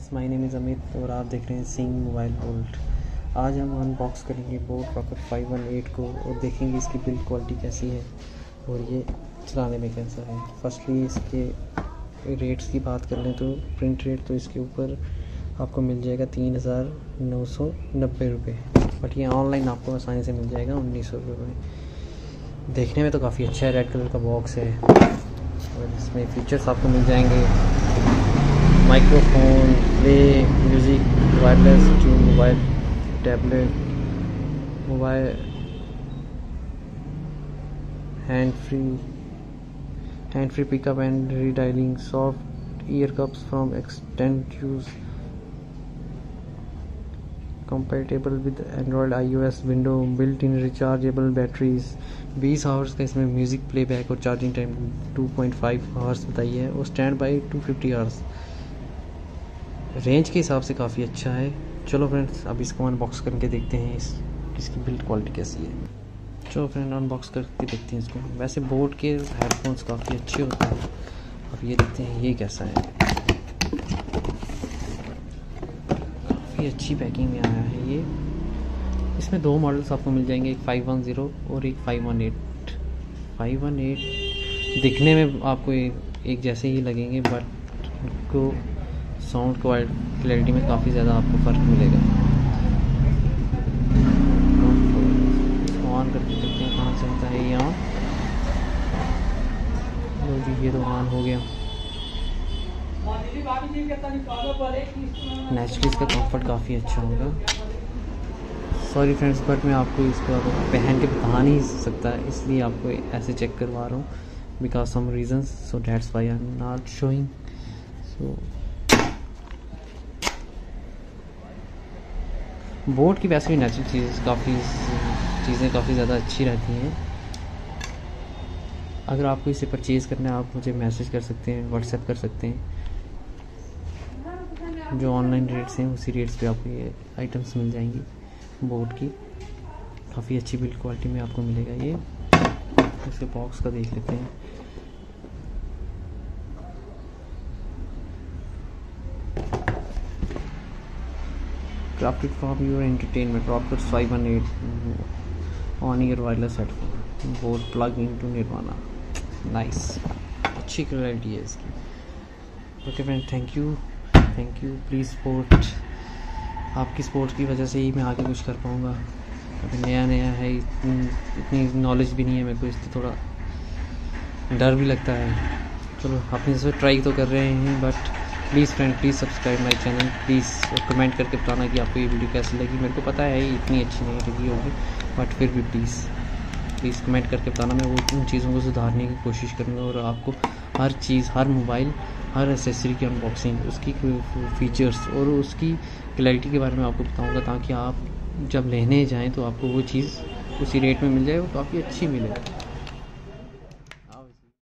Friends my name is Amit और आप देख रहे हैं सिंग मोबाइल वर्ल्ड आज हम अनबॉक्स करेंगे बोट रॉकेट 518 को और देखेंगे इसकी बिल्ड क्वालिटी कैसी है और ये चलाने में कैसा है। फर्स्टली इसके रेट्स की बात कर लें तो प्रिंट रेट तो इसके ऊपर आपको मिल जाएगा तीन हज़ार नौ सौ नब्बे रुपये बट ये ऑनलाइन आपको आसानी से मिल जाएगा उन्नीस सौ रुपये में। देखने में तो काफ़ी अच्छा है रेड कलर का बॉक्स है और इसमें फीचर्स आपको मिल जाएँगे। Microphone play music wireless tune mobile tablet mobile hand free hand free pickup and redialing soft ear cups from extent use compatible with Android, iOS, window built in rechargeable batteries. 20 hours का इसमें music playback और charging time 2.5 hours बताई है और stand by 250 hours range के हिसाब से काफ़ी अच्छा है। चलो फ्रेंड्स अब इसको अनबॉक्स करके देखते हैं इस, इसकी बिल्ड क्वालिटी कैसी है। चलो फ्रेंड अनबॉक्स करके देखते हैं इसको। वैसे बोट के हेडफोन्स काफ़ी अच्छे होते हैं। अब ये देखते हैं ये कैसा है। काफ़ी अच्छी पैकिंग में आया है ये। इसमें दो मॉडल्स आपको मिल जाएँगे, एक 510 और एक 518 518 दिखने में आपको एक जैसे ही लगेंगे बट उनको साउंड क्लैरिटी में काफ़ी ज़्यादा आपको फ़र्क मिलेगा। ऑन करके देखते हैं कहाँ से होता है ये ऑन जी, ये तो ऑन हो गया। नेचुरली इसका कंफर्ट काफ़ी अच्छा होगा। सॉरी फ्रेंड्स बट मैं आपको इसको पहन के बता नहीं सकता, इसलिए आपको ऐसे चेक करवा रहा हूँ। Because some reasons so that's why I am not showing so boat की वैसे भी नेचुरल चीज़ काफ़ी चीज़ें काफ़ी ज़्यादा अच्छी रहती हैं। अगर आपको इसे परचेज़ करना है, आप मुझे मैसेज कर सकते हैं व्हाट्सएप कर सकते हैं। जो ऑनलाइन रेट्स हैं, उसी रेट्स पे आपको ये आइटम्स मिल जाएँगी बोट की। काफ़ी अच्छी बिल्ड क्वालिटी में आपको मिलेगा ये। इसके बॉक्स का देख लेते हैं। Crafted from your entertainment. Rockets 518 on ear wireless headphone. Board plug into Nirvana. Nice. अच्छी क्वालिटी है इसकी okay friend thank you thank you please support आपकी सपोर्ट की वजह से ही मैं आगे कुछ कर पाऊँगा अभी नया नया है इतनी इतनी नॉलेज भी नहीं है मेरे को इससे थोड़ा डर भी लगता है चलो अपने से ट्राई तो कर रहे हैं but please friend please subscribe my channel please comment करके बताना कि आपको ये वीडियो कैसी लगी। मेरे को पता है इतनी अच्छी नहीं लगी होगी बट फिर भी प्लीज़ प्लीज़ कमेंट करके बताना। मैं वो उन चीज़ों को सुधारने की कोशिश करूँगा और आपको हर चीज़, हर मोबाइल हर एसेसरी की अनबॉक्सिंग उसकी फीचर्स और उसकी क्लैरिटी के बारे में आपको बताऊँगा ताकि आप जब लेने जाएँ तो आपको वो चीज़ उसी रेट में मिल जाए वो काफ़ी अच्छी मिले।